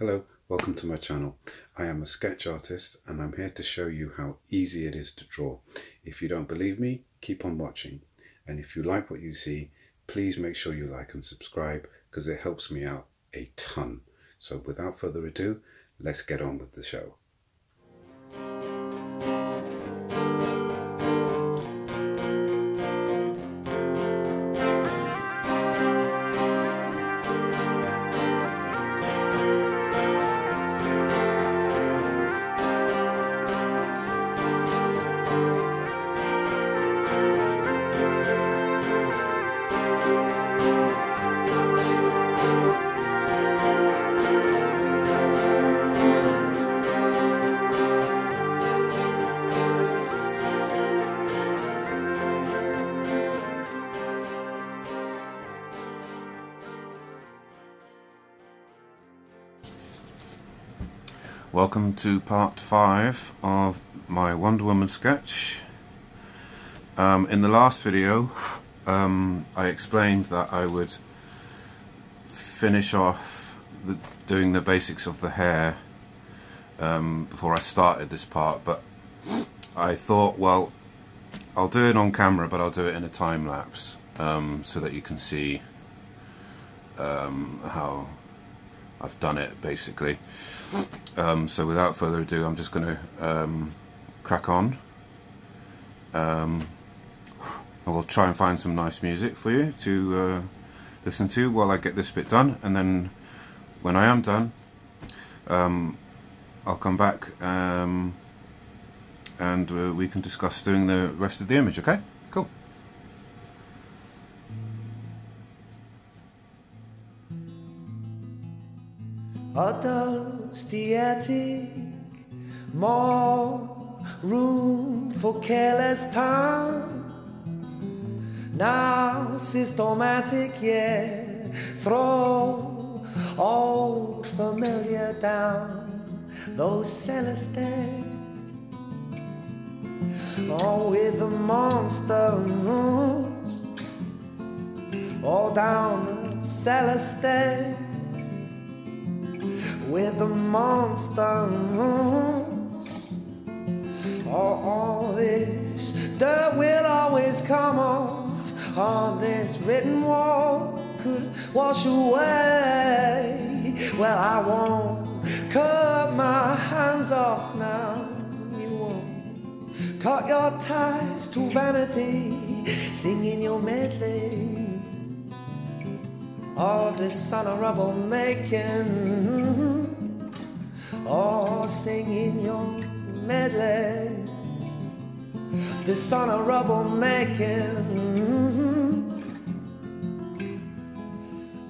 Hello, welcome to my channel. I am a sketch artist and I'm here to show you how easy it is to draw. If you don't believe me, keep on watching. And if you like what you see, please make sure you like and subscribe because it helps me out a ton. So without further ado, let's get on with the show. To part five of my Wonder Woman sketch. Um, in the last video, um, I explained that I would finish off the, doing the basics of the hair um, before I started this part, but I thought, well, I'll do it on camera, but I'll do it in a time lapse um, so that you can see um, how I've done it basically. Um, so without further ado, I'm just going to um, crack on. Um, I will try and find some nice music for you to uh, listen to while I get this bit done, and then when I am done, um, I'll come back um, and uh, we can discuss doing the rest of the image. Okay? A dusty attic, more room for careless time. Now systematic, yeah, throw old familiar down those cellar stairs. Oh, with the monster rooms, all down the cellar stairs with the monsters. All, this dirt will always come off. All this written wall could wash away. Well, I won't cut my hands off now. You won't cut your ties to vanity, singing your medley all dishonorable making, all singing your medley, dishonorable making. Mm-hmm.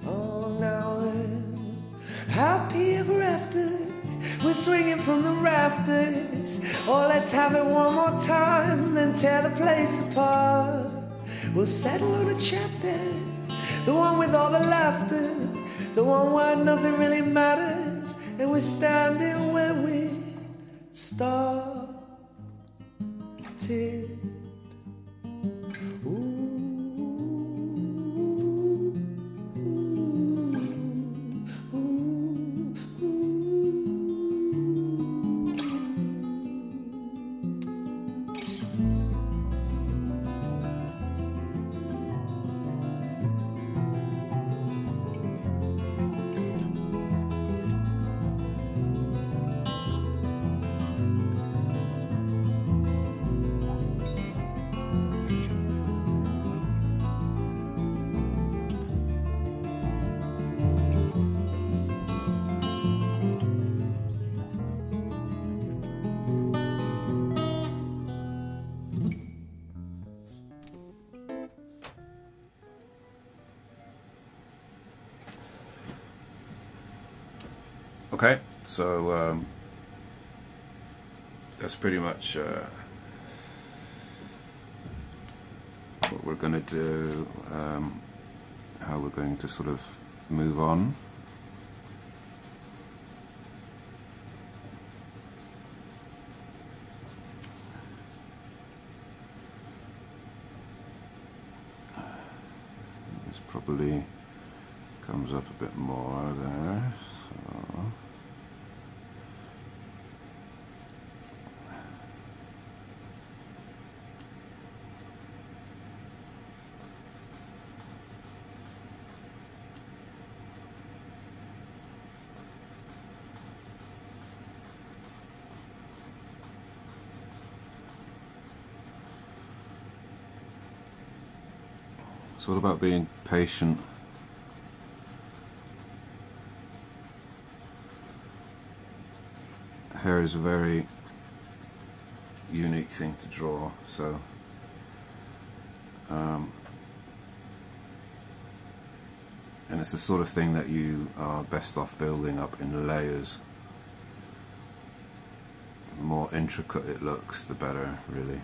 Oh, now we're happy ever after. We're swinging from the rafters. Oh, let's have it one more time, then tear the place apart. We'll settle on a chapter the one with all the laughter, the one where nothing really matters, and we're standing where we started. Okay, so um, that's pretty much uh, what we're going to do, um, how we're going to sort of move on. This probably comes up a bit more there. So. It's all about being patient. Hair is a very unique thing to draw, so um, and it's the sort of thing that you are best off building up in layers. The more intricate it looks, the better, really.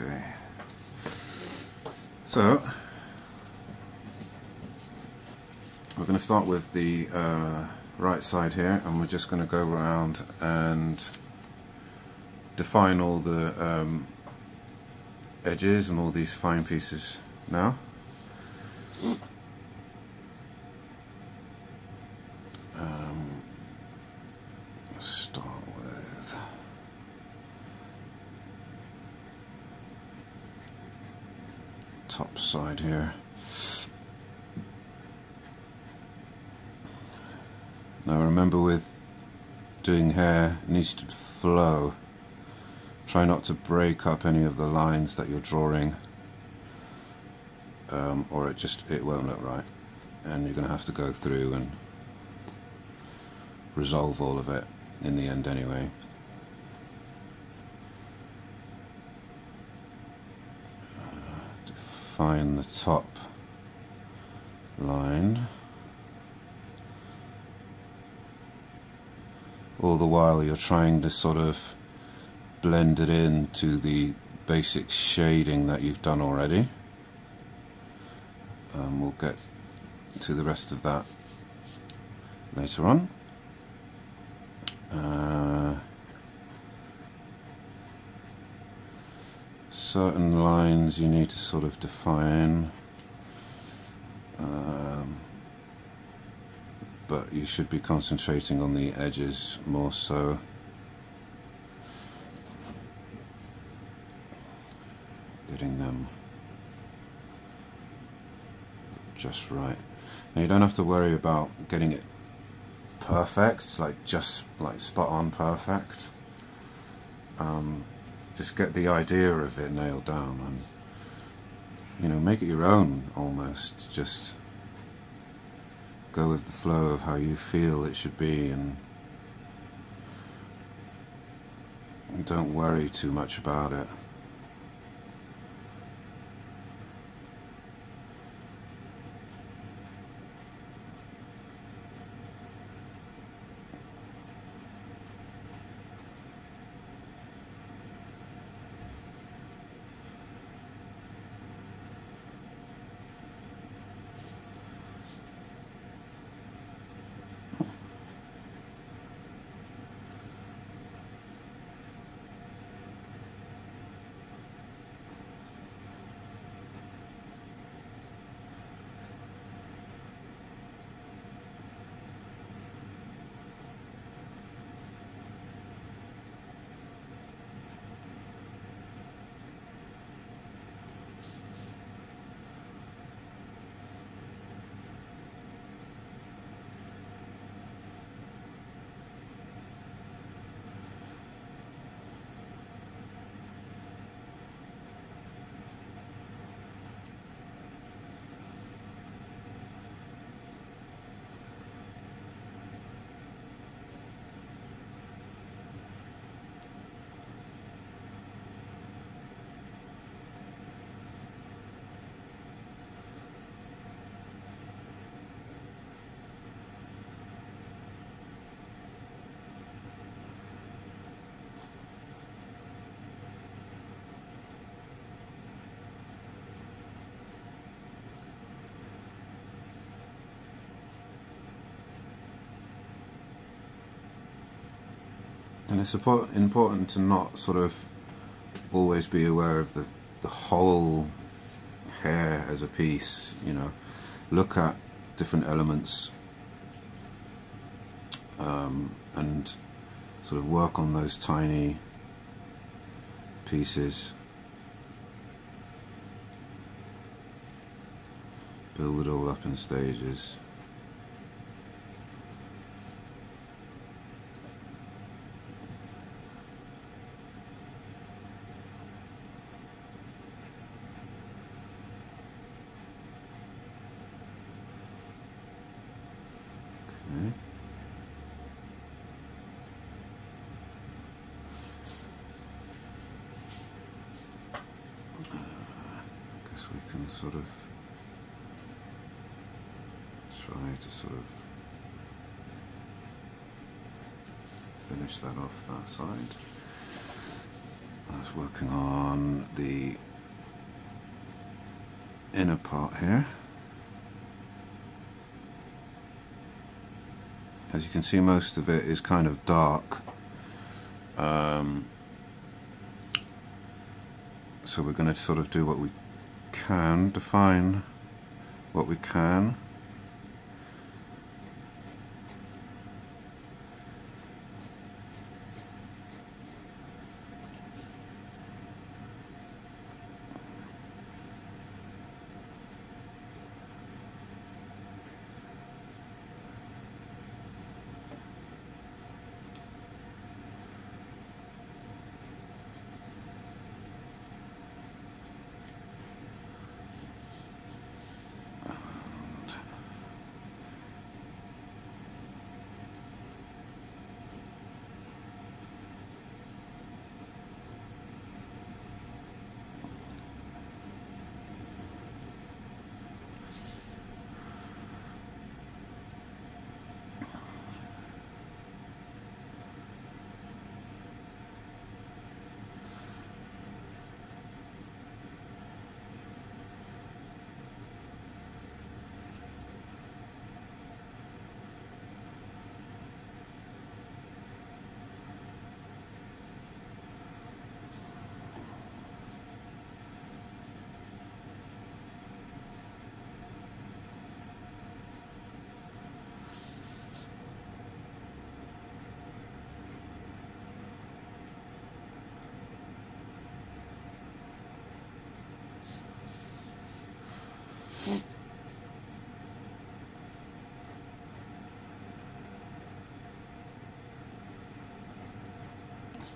Okay. So, we're going to start with the uh, right side here and we're just going to go around and define all the um, edges and all these fine pieces now. Um, let's start with top side here. Now remember with doing hair, needs to flow. Try not to break up any of the lines that you're drawing um, or it just it won't look right and you're going to have to go through and resolve all of it in the end anyway. The top line. All the while you're trying to sort of blend it in to the basic shading that you've done already. Um, we'll get to the rest of that later on. Uh, certain lines you need to sort of define, um, but you should be concentrating on the edges more so. Getting them just right. Now you don't have to worry about getting it perfect, like just like spot on perfect. Um, just get the idea of it nailed down and you know make it your own almost. Just go with the flow of how you feel it should be and don't worry too much about it. And it's important to not sort of always be aware of the, the whole hair as a piece, you know. Look at different elements um, and sort of work on those tiny pieces. Build it all up in stages. Inner part here. As you can see most of it is kind of dark. Um, so we're going to sort of do what we can, define what we can.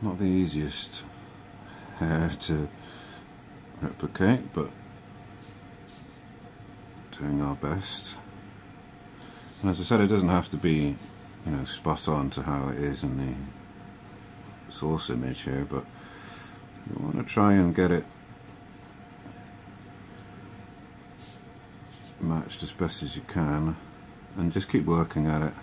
Not the easiest hair to replicate, but doing our best. And as I said, it doesn't have to be, you know, spot on to how it is in the source image here, but you want to try and get it matched as best as you can, and just keep working at it.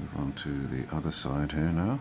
Move on to the other side here now.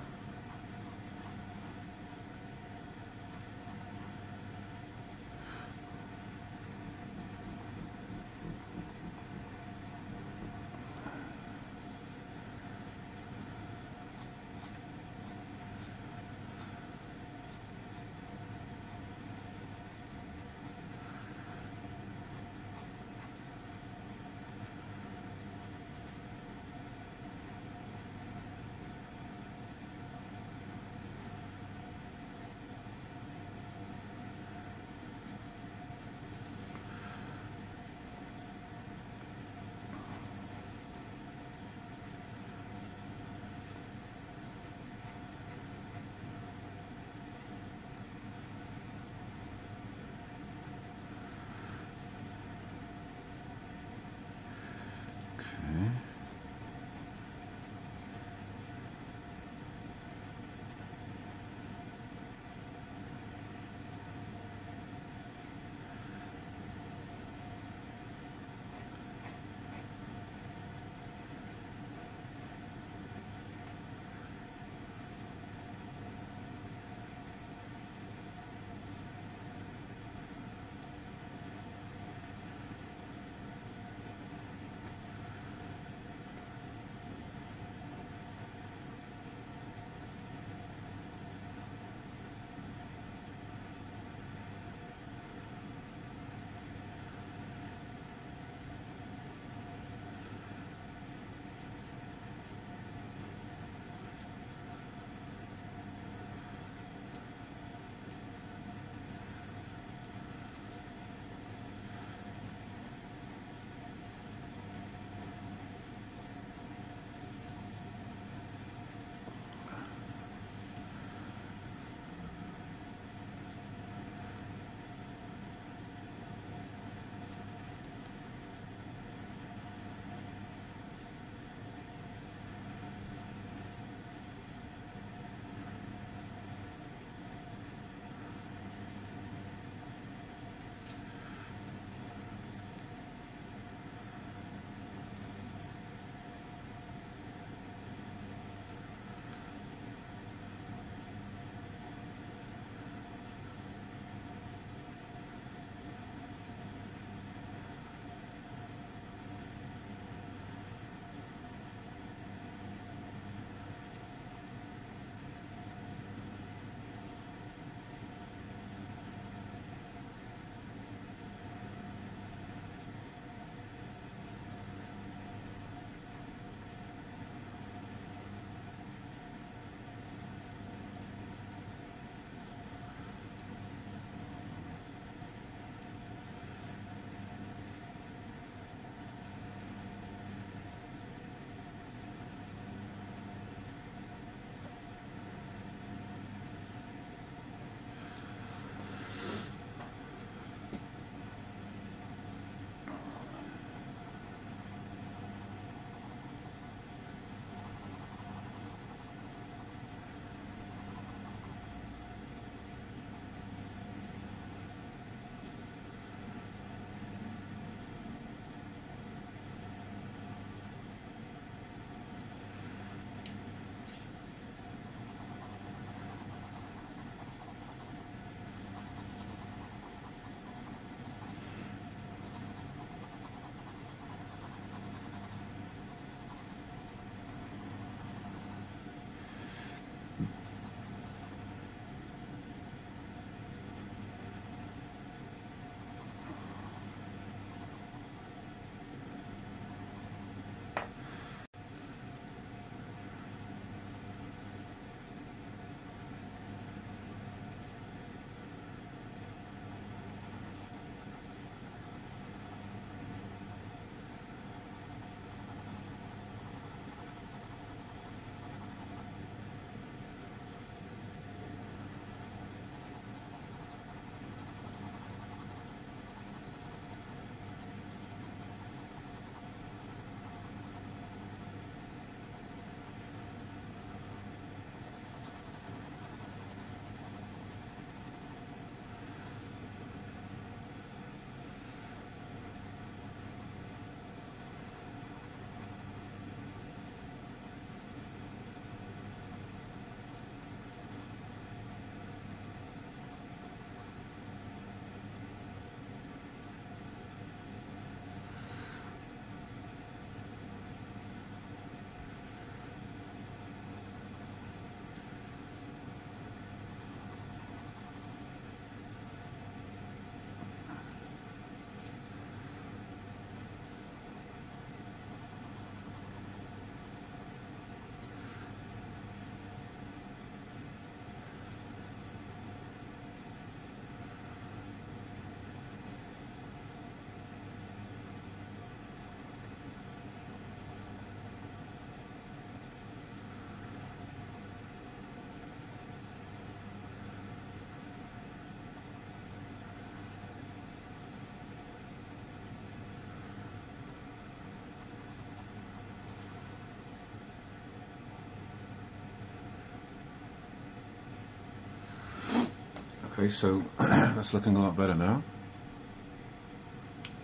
Okay, so that's looking a lot better now.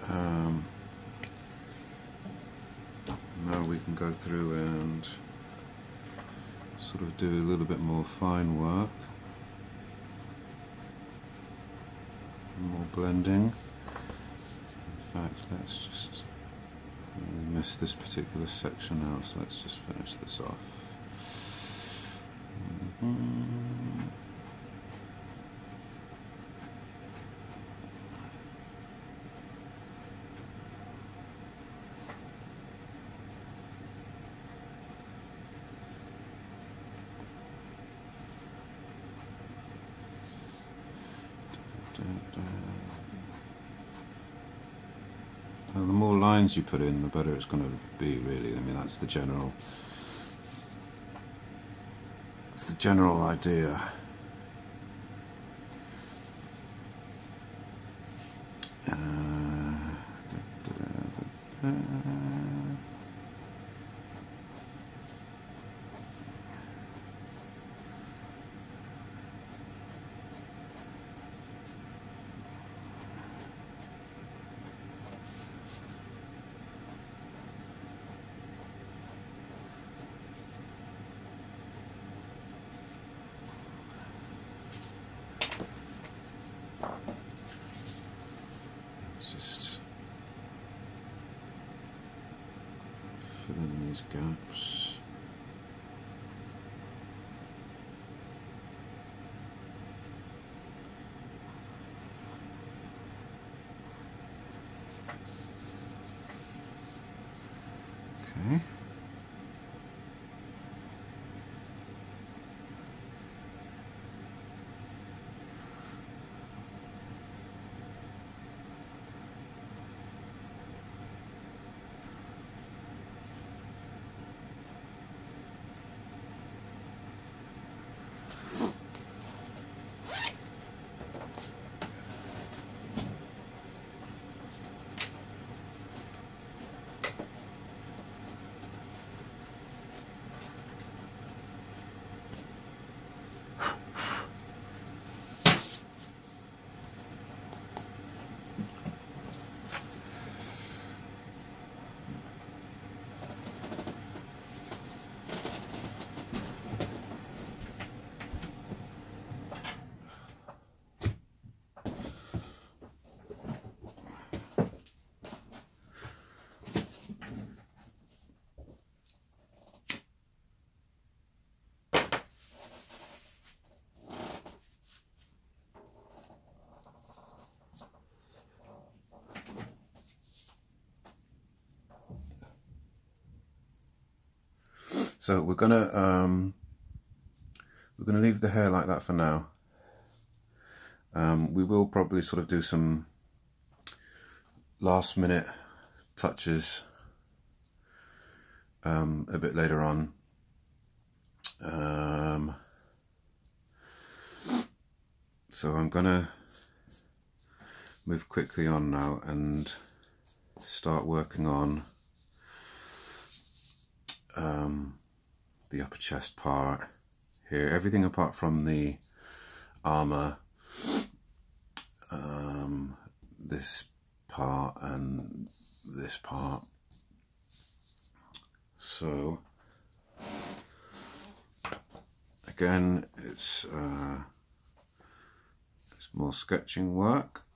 Um, now we can go through and sort of do a little bit more fine work, more blending. In fact, let's just we missed this particular section out, so let's just finish this off. Mm-hmm. the lines you put in, the better it's going to be. Really, I mean that's the general. That's the general idea. Uh, just fill in these gaps. Okay. So we're gonna um, we're gonna leave the hair like that for now. Um, we will probably sort of do some last minute touches um, a bit later on. Um, so I'm gonna move quickly on now and start working on um, the upper chest part here. Everything apart from the armor, um, this part and this part. So again, it's uh, it's more sketching work.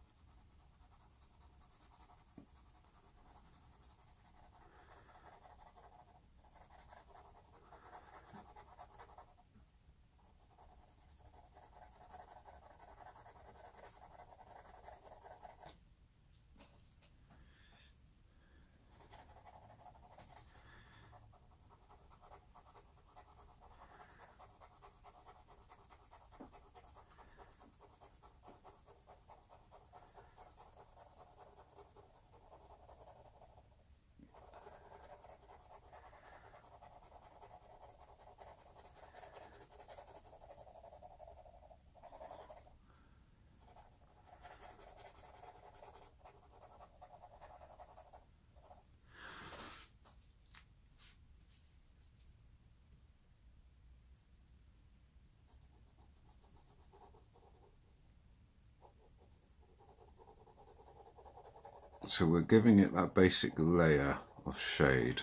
So we're giving it that basic layer of shade.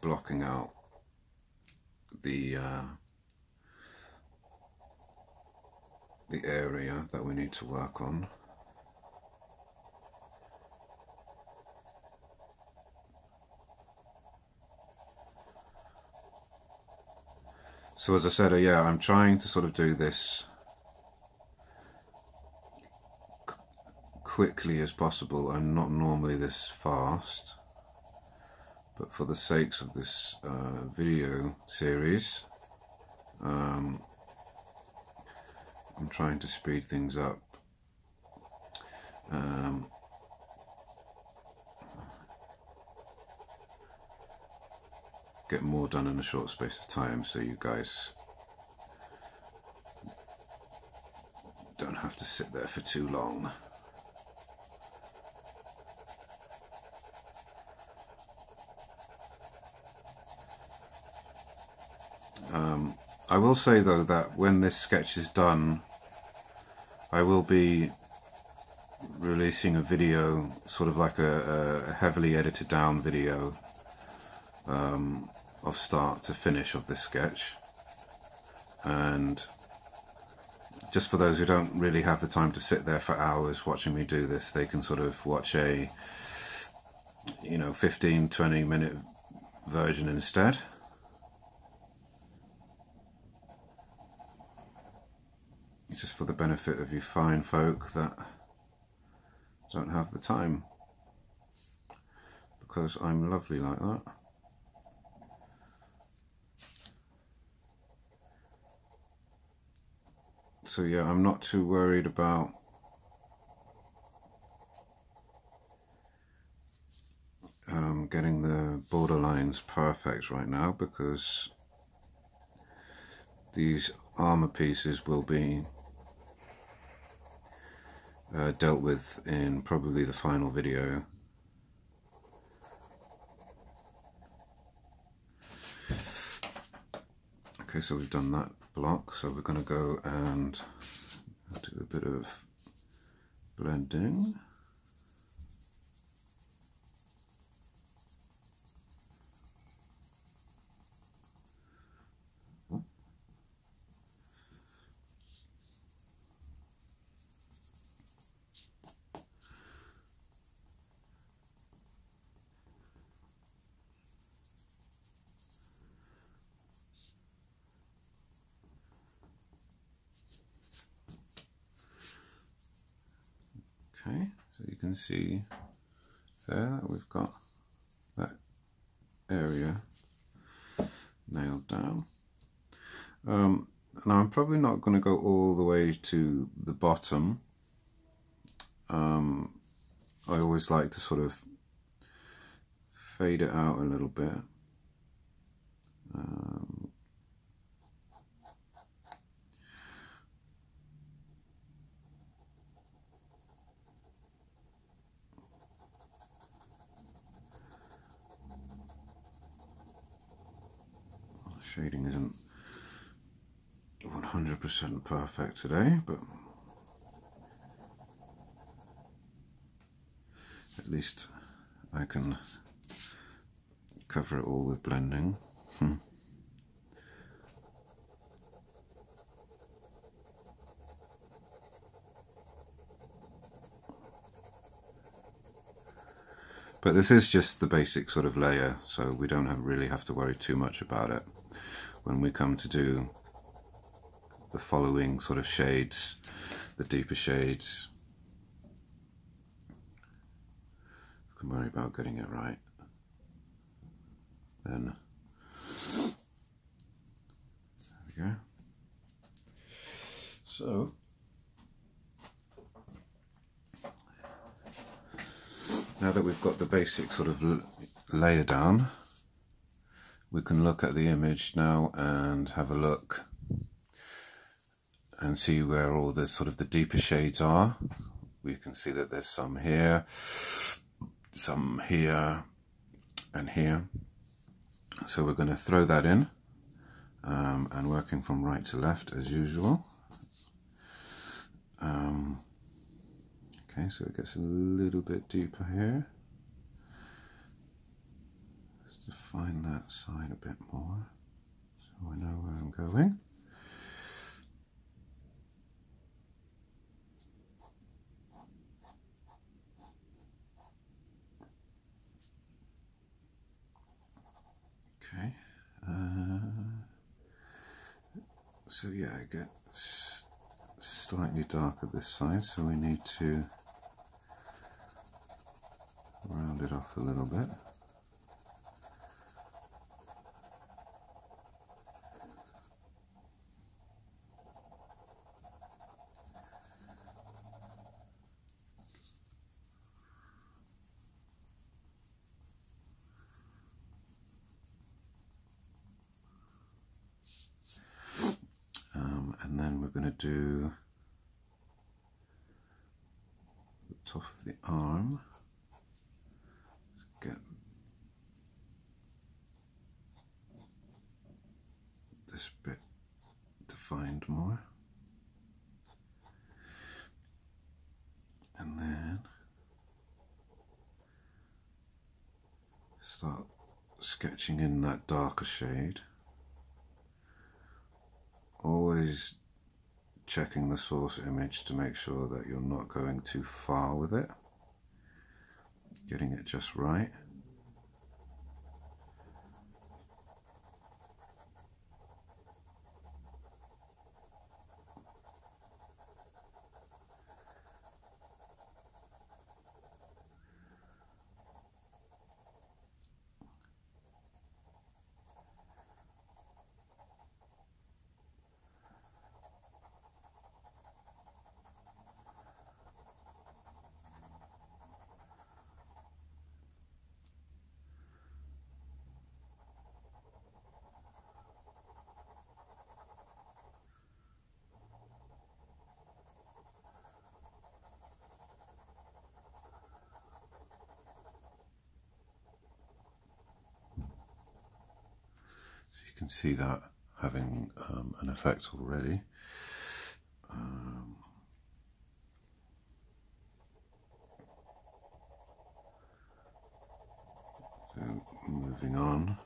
Blocking out the uh, the area that we need to work on. So as I said, uh, yeah, I'm trying to sort of do this quickly as possible. I'm not normally this fast, but for the sakes of this uh, video series, um, I'm trying to speed things up. Um, get more done in a short space of time so you guys don't have to sit there for too long. Um, I will say though that when this sketch is done I will be releasing a video sort of like a, a heavily edited down video um, of start to finish of this sketch. And just for those who don't really have the time to sit there for hours watching me do this they can sort of watch a you know 15 20 minute version instead just for the benefit of you fine folk that don't have the time. Because I'm lovely like that. So yeah, I'm not too worried about um, getting the borderlines perfect right now because these armor pieces will be uh, dealt with in probably the final video. Okay, so we've done that block so we're going to go and do a bit of blending Okay, so you can see there that we've got that area nailed down. Um, now I'm probably not going to go all the way to the bottom. Um, I always like to sort of fade it out a little bit. Um, shading isn't 100% perfect today, but at least I can cover it all with blending. Hmm. But this is just the basic sort of layer, so we don't have, really have to worry too much about it when we come to do the following sort of shades, the deeper shades. We can worry about getting it right. Then there we go. So now that we've got the basic sort of layer down, we can look at the image now and have a look and see where all the sort of the deeper shades are. We can see that there's some here, some here, and here. So we're going to throw that in um, and working from right to left as usual. Um, Okay, so it gets a little bit deeper here. Just define that side a bit more so I know where I'm going. Okay. Uh, so yeah, it gets slightly darker this side, so we need to round it off a little bit. Um, and then we're going to do the top of the arm. Let's get this bit defined more. And then start sketching in that darker shade. Always checking the source image to make sure that you're not going too far with it. Getting it just right So you can see that having um, an effect already. Um, so moving on.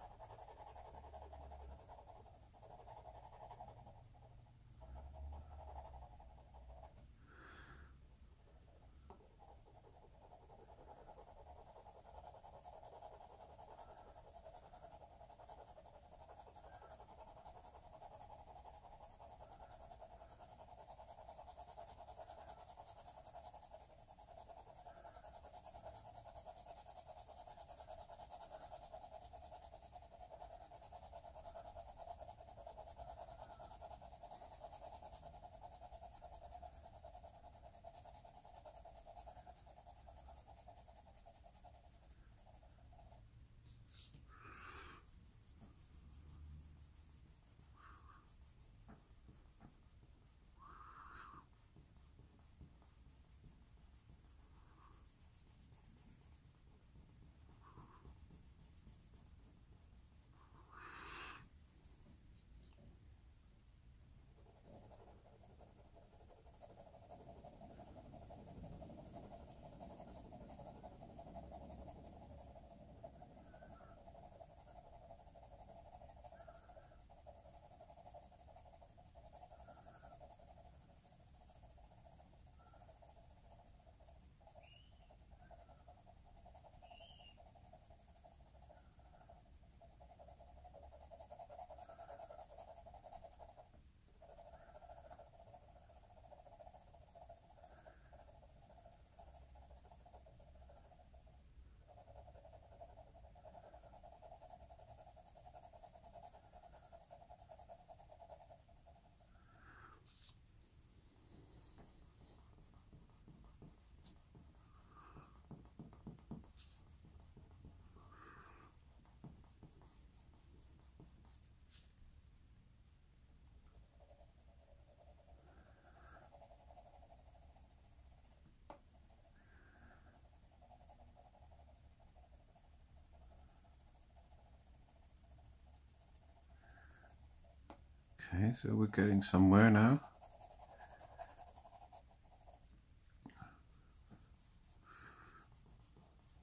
Okay, so we're getting somewhere now.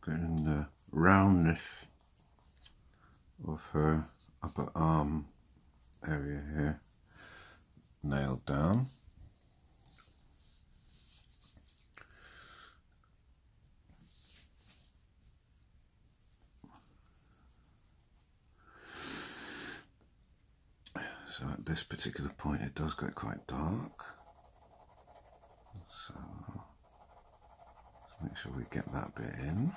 Getting the roundness of her upper arm area here nailed down. This particular point it does get quite dark. So let's make sure we get that bit in.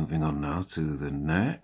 Moving on now to the neck.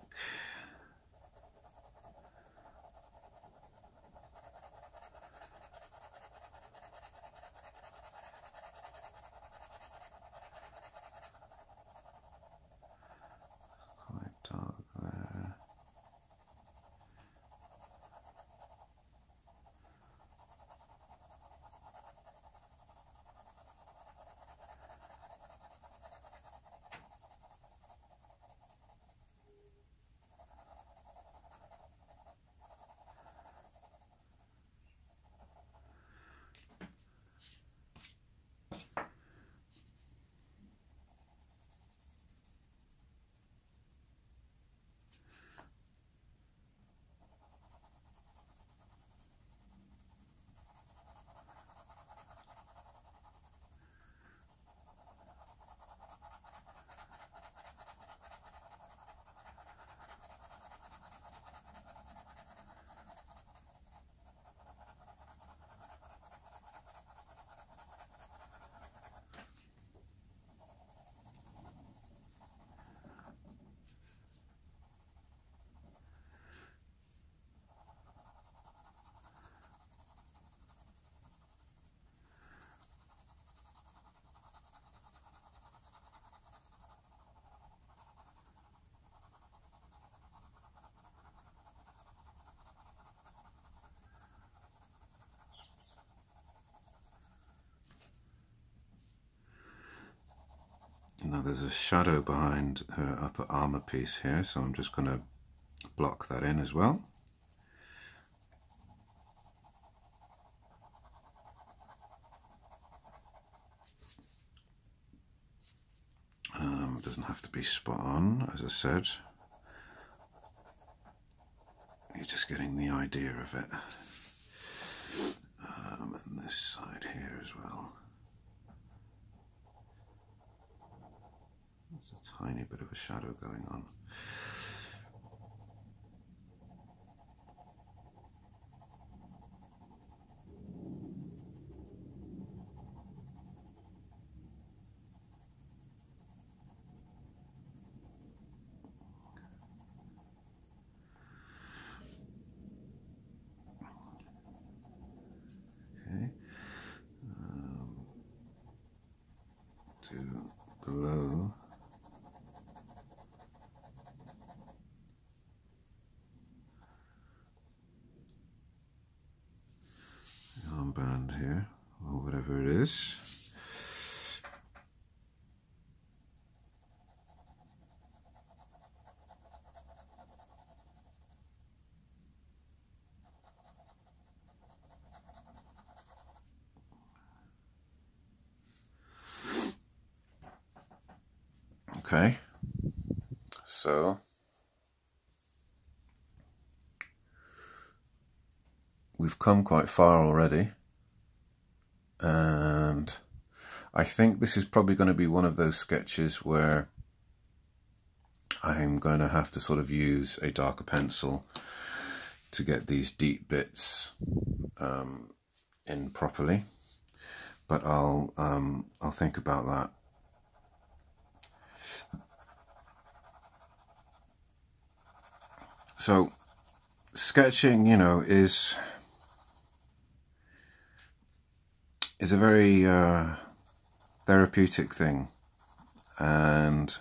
Now there's a shadow behind her upper armor piece here, so I'm just going to block that in as well. Um, doesn't have to be spot on, as I said. You're just getting the idea of it. Um, and this side here as well. There's a tiny bit of a shadow going on. Okay. Um, below. the armband here, or whatever it is. Okay, so we've come quite far already, and I think this is probably going to be one of those sketches where I'm going to have to sort of use a darker pencil to get these deep bits um, in properly, but I'll um, I'll think about that. So, sketching, you know, is is a very uh, therapeutic thing. and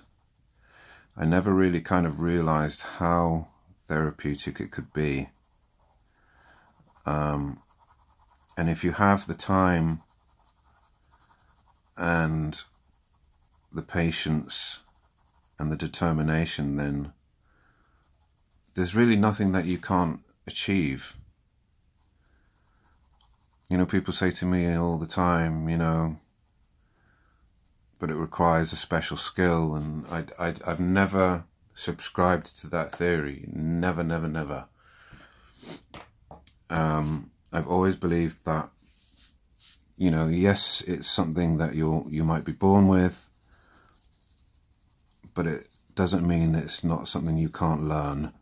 I never really kind of realized how therapeutic it could be. Um, and if you have the time and the patience and the determination, then there's really nothing that you can't achieve. You know, people say to me all the time, you know, but it requires a special skill, and I, I, I've never subscribed to that theory. Never, never, never. Um, I've always believed that, you know, yes, it's something that you you might be born with, but it doesn't mean it's not something you can't learn.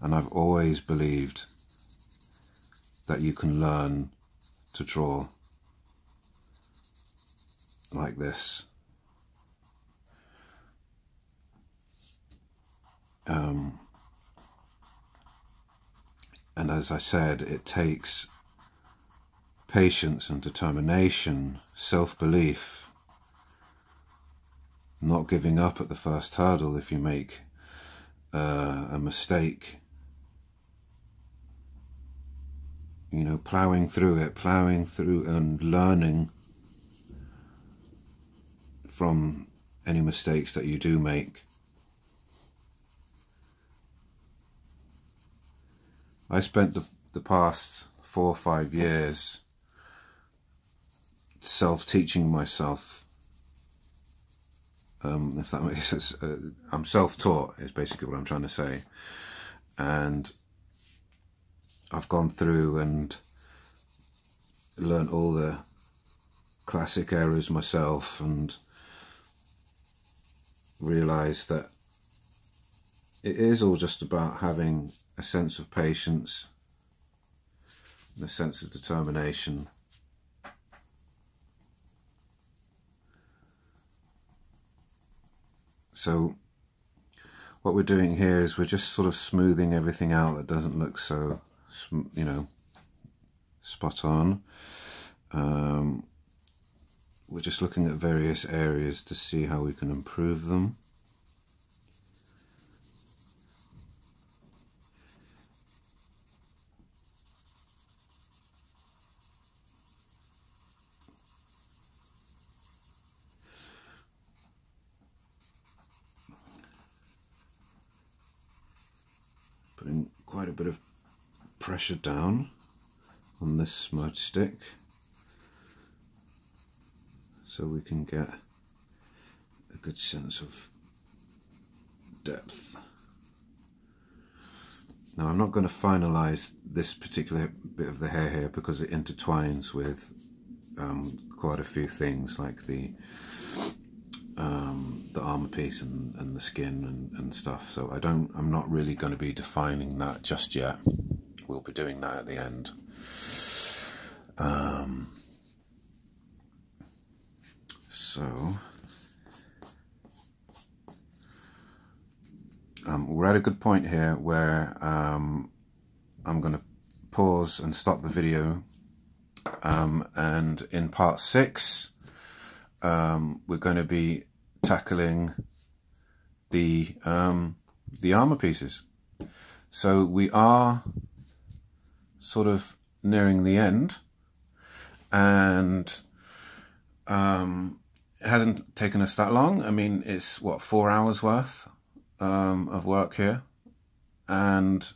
And I've always believed that you can learn to draw like this. Um, and as I said, it takes patience and determination, self belief, not giving up at the first hurdle if you make uh, a mistake. You know, ploughing through it, ploughing through and learning from any mistakes that you do make. I spent the, the past four or five years self teaching myself um, if that makes sense. Uh, I'm self-taught is basically what I'm trying to say, and I've gone through and learned all the classic errors myself and realised that it is all just about having a sense of patience and a sense of determination So what we're doing here is we're just sort of smoothing everything out that doesn't look so, you know, spot on. Um, we're just looking at various areas to see how we can improve them. putting quite a bit of pressure down on this smudge stick so we can get a good sense of depth. Now I'm not going to finalize this particular bit of the hair here because it intertwines with um, quite a few things like the um, the armor piece and, and the skin and, and stuff. So I don't, I'm not really going to be defining that just yet. We'll be doing that at the end. Um, so um, we're at a good point here where um, I'm going to pause and stop the video. Um, and in part six, um, we're going to be tackling the um, the armor pieces. So we are sort of nearing the end, and um, it hasn't taken us that long. I mean, it's what four hours worth um, of work here, and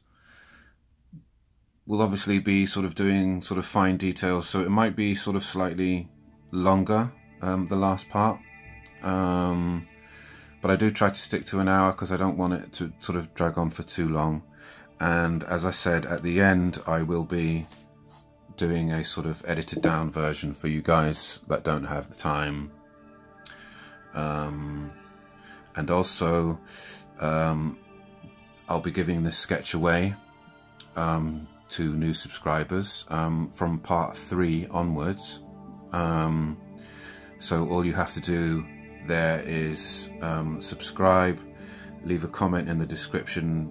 we'll obviously be sort of doing sort of fine details. So it might be sort of slightly longer um, the last part um, but I do try to stick to an hour because I don't want it to sort of drag on for too long. And as I said, at the end, I will be doing a sort of edited down version for you guys that don't have the time. Um, and also, um, I'll be giving this sketch away um, to new subscribers um, from part three onwards. Um, so all you have to do there is um, subscribe, leave a comment in the description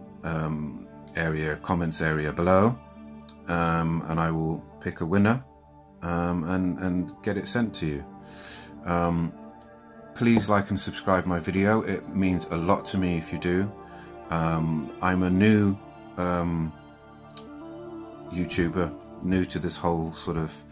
area, comments area below, and I will pick a winner um, and, and get it sent to you. Um, please like and subscribe my video. It means a lot to me if you do. Um, I'm a new um, YouTuber, new to this whole sort of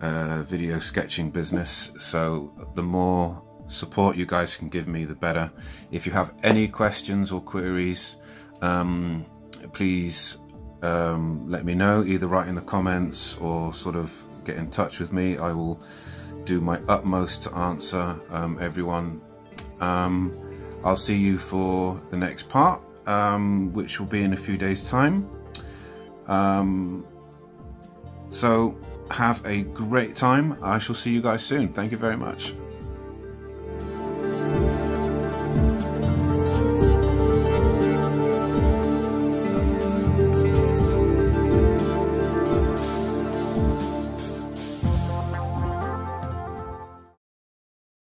uh, video sketching business. So the more support you guys can give me, the better. If you have any questions or queries, um, please um, let me know, either write in the comments or sort of get in touch with me. I will do my utmost to answer um, everyone. Um, I'll see you for the next part, um, which will be in a few days' time. Um, so have a great time. I shall see you guys soon. Thank you very much.